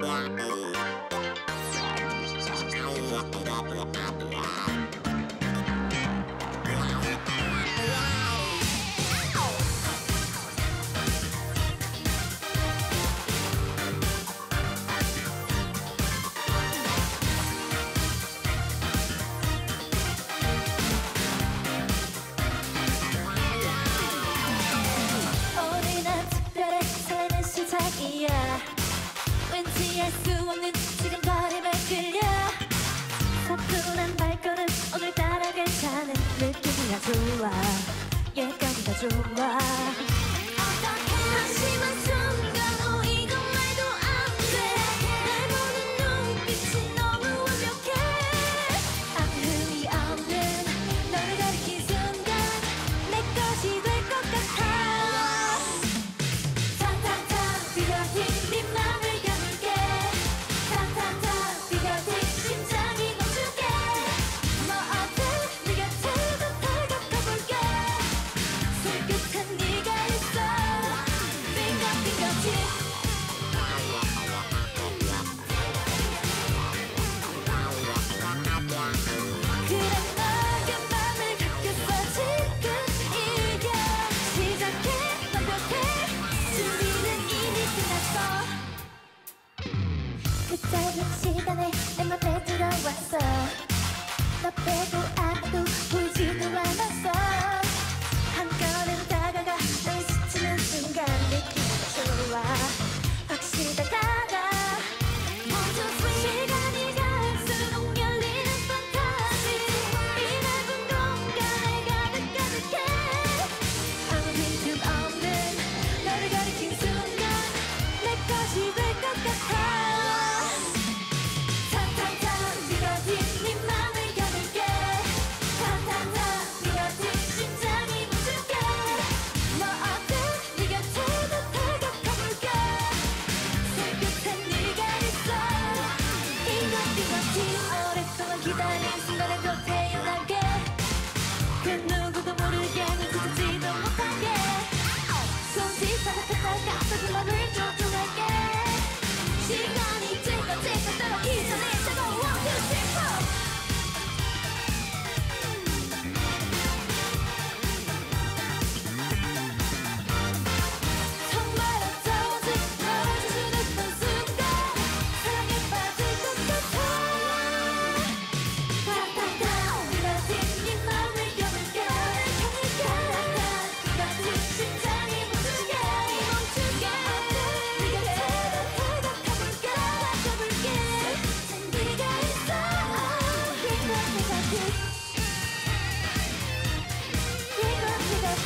오늘 수 없는 지금거림에 끌려. 사뿐한 발걸음 오늘따라 괜찮은 느낌이야 좋아. 예감이 다 좋아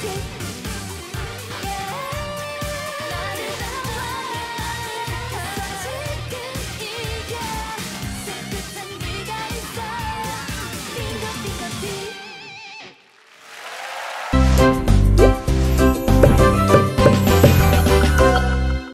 Okay.